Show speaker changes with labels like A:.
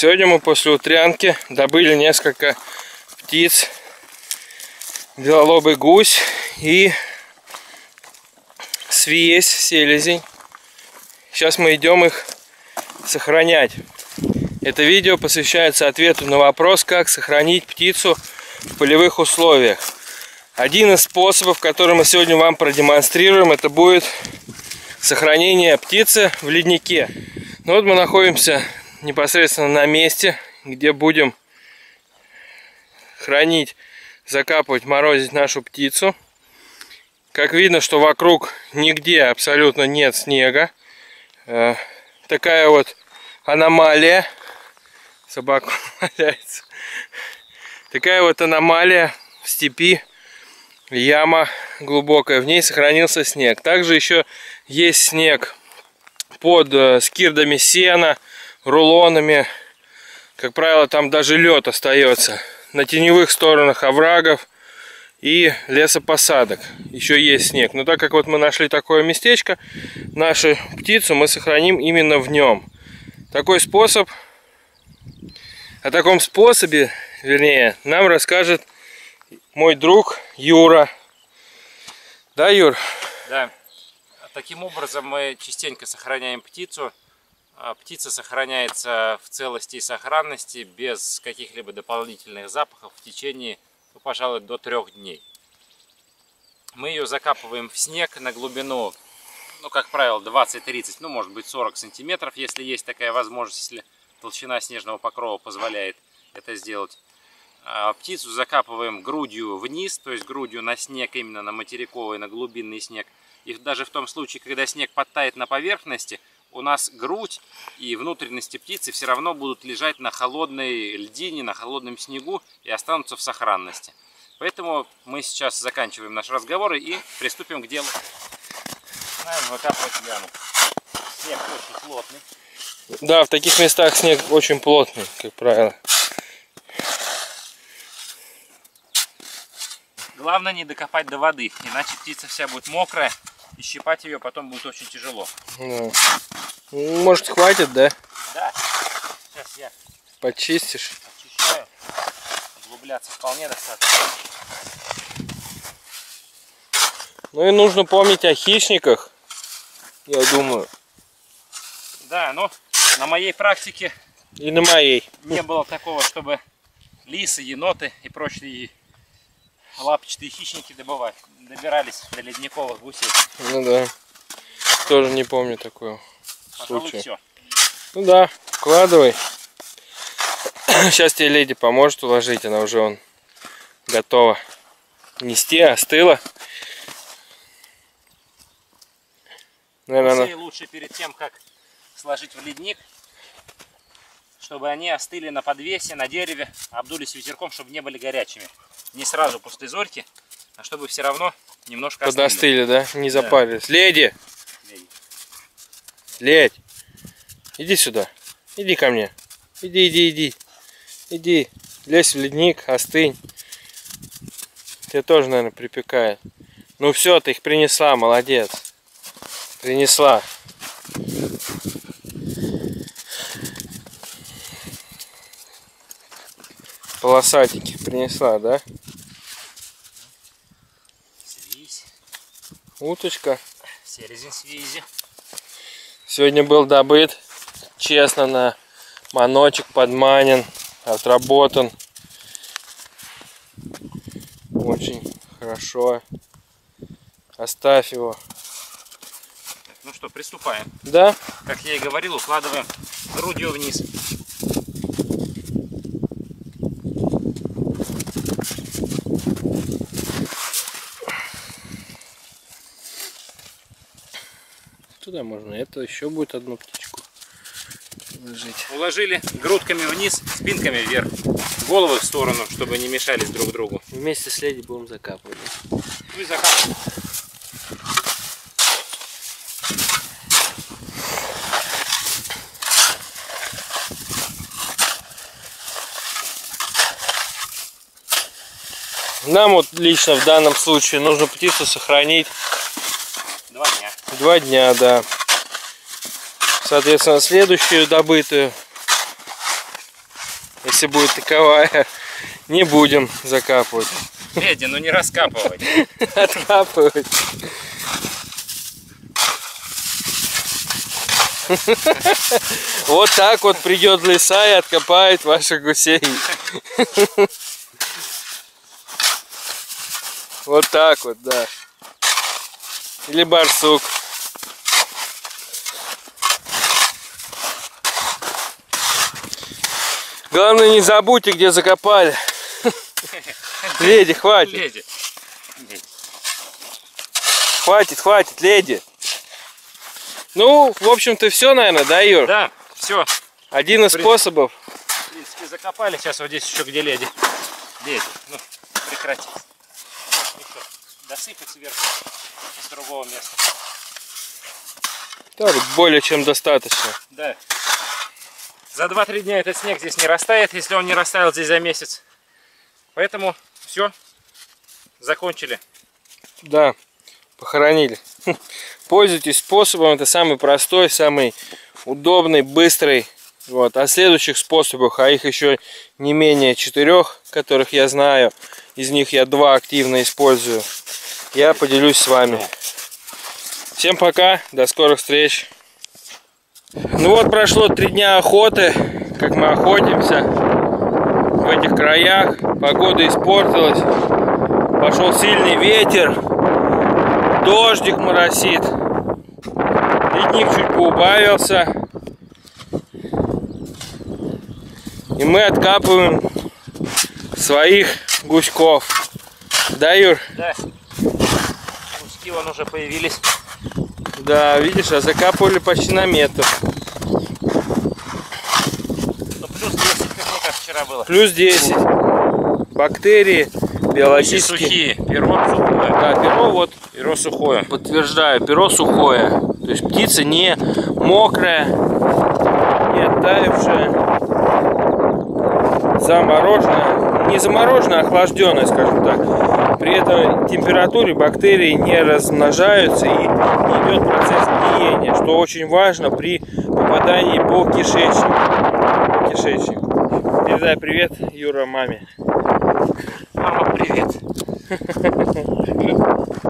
A: Сегодня мы после утрянки добыли несколько птиц. Белолобый гусь и свесь, селезень. Сейчас мы идем их сохранять. Это видео посвящается ответу на вопрос, как сохранить птицу в полевых условиях. Один из способов, который мы сегодня вам продемонстрируем, это будет сохранение птицы в леднике. Ну вот мы находимся непосредственно на месте, где будем хранить, закапывать, морозить нашу птицу. Как видно, что вокруг нигде абсолютно нет снега. Э, такая вот аномалия. Собака валяется. Такая вот аномалия в степи. Яма глубокая. В ней сохранился снег. Также еще есть снег под э, скирдами сена, рулонами. Как правило, там даже лед остается. На теневых сторонах оврагов и лесопосадок. Еще есть снег. Но так как вот мы нашли такое местечко, нашу птицу мы сохраним именно в нем. Такой способ, о таком способе, вернее, нам расскажет мой друг Юра. Да, Юр?
B: Да. Таким образом мы частенько сохраняем птицу. А птица сохраняется в целости и сохранности без каких-либо дополнительных запахов в течение ну, пожалуй, до трех дней. Мы ее закапываем в снег на глубину, ну, как правило, 20-30, ну, может быть, 40 сантиметров, если есть такая возможность, если толщина снежного покрова позволяет это сделать. А птицу закапываем грудью вниз, то есть грудью на снег, именно на материковый, на глубинный снег. И даже в том случае, когда снег подтает на поверхности, у нас грудь и внутренности птицы все равно будут лежать на холодной льдине, на холодном снегу и останутся в сохранности. Поэтому мы сейчас заканчиваем наш разговор и приступим к делу. Начинаем выкапывать яму. Снег очень плотный.
A: Да, в таких местах снег очень плотный, как правило.
B: Главное не докопать до воды, иначе птица вся будет мокрая и щипать ее потом будет очень тяжело.
A: Ну, может хватит, да?
B: Да. Сейчас я
A: Почистишь.
B: очищаю. Углубляться вполне достаточно.
A: Ну и нужно помнить о хищниках, я думаю.
B: Да, но на моей практике
A: И на моей.
B: не было такого, чтобы лисы, еноты и прочие лапчатые хищники добывать, добирались до ледниковых гусей.
A: Ну да. Тоже не помню такого
B: Пожалуй,
A: случая.
B: все.
A: Ну да, вкладывай. Сейчас тебе леди поможет уложить, она уже он готова нести, остыла. Наверное, она...
B: Лучше перед тем, как сложить в ледник, чтобы они остыли на подвесе, на дереве, обдулись ветерком, чтобы не были горячими. Не сразу после зорьки, а чтобы все равно немножко остыли.
A: подостыли, да? Не
B: Да.
A: запарились. Леди!
B: Леди.
A: Ледь! Иди сюда. Иди ко мне. Иди, иди, иди. Иди. Лезь в ледник, остынь. Тебя тоже, наверное, припекает. Ну все, ты их принесла, молодец. Принесла. Полосатики принесла, да? Уточка.
B: селезень свизи.
A: Сегодня был добыт, честно, на маночек подманен, отработан. Очень хорошо. Оставь его.
B: Ну что, приступаем.
A: Да?
B: Как я и говорил, укладываем грудью вниз.
A: Туда можно. Это еще будет одну птичку положить.
B: Уложили грудками вниз, спинками вверх. Головы в сторону, чтобы не мешались друг другу.
A: Вместе с леди будем закапывать.
B: Ну и закапываем.
A: Нам вот лично в данном случае нужно птицу сохранить.
B: Два дня,
A: да. Соответственно, следующую добытую если будет таковая. Не будем закапывать.
B: Федя, ну не раскапывай.
A: Откапывать. Вот так вот придет лиса и откопает ваших гусей. Вот так вот, да. Или барсук. Главное не забудьте, где закопали. Леди, хватит.
B: Леди.
A: Хватит, хватит, леди. Ну, в общем-то, все, наверное, да, Юр?
B: Да, все.
A: Один из способов.
B: В принципе, закопали. Сейчас вот здесь еще где леди. Леди, ну, прекрати. Еще досыпать сверху с другого места.
A: Так, более чем достаточно.
B: Да. За 2-3 дня этот снег здесь не растает, если он не растаял здесь за месяц. Поэтому все. Закончили.
A: Да, похоронили. Пользуйтесь способом, это самый простой, самый удобный, быстрый. Вот. О следующих способах, а их еще не менее четырех, которых я знаю, из них я два активно использую, я поделюсь с вами. Всем пока, до скорых встреч. Ну вот прошло три дня охоты, как мы охотимся в этих краях. Погода испортилась, пошел сильный ветер, дождик моросит, ледник чуть поубавился. И мы откапываем своих гуськов. Да, Юр?
B: Да. Куски вон уже появились.
A: Да, видишь, а закапывали почти на метр.
B: Ну, плюс 10, как как вчера было.
A: Плюс 10. Бактерии биологические.
B: сухие. Перо сухое.
A: Да, перо вот
B: Перо сухое.
A: подтверждаю, перо сухое. То есть птица не мокрая, не оттаившая, замороженная, не замороженная, а охлажденная, скажем так. При этой температуре бактерии не размножаются и идет процесс гниения, что очень важно при попадании по кишечнику. По кишечнику. Передай привет Юра маме.
B: Мама, привет.